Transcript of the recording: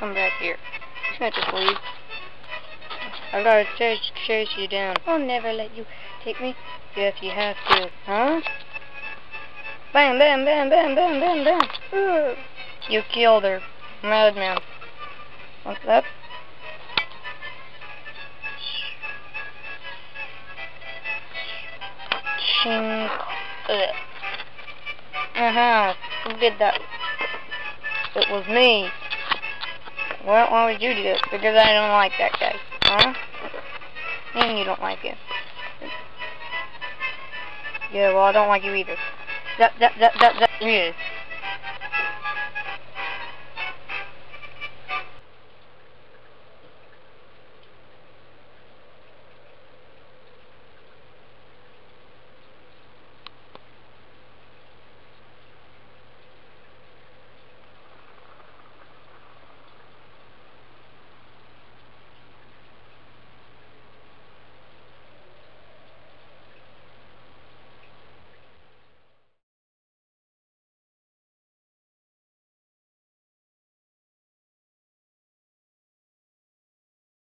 come back here. Can't just leave. I gotta chase, chase you down. I'll never let you take me. Yes, you have to. Huh? Bam, bam, bam, bam, bam, bam, bam. Ooh. You killed her. Madman. What's up? Chink. Uh-huh. Who did that? It was me. Well, why would you do this? Because I don't like that guy. Huh? And you don't like him. Yeah, well, I don't like you either. That, that, that, that, that, yeah.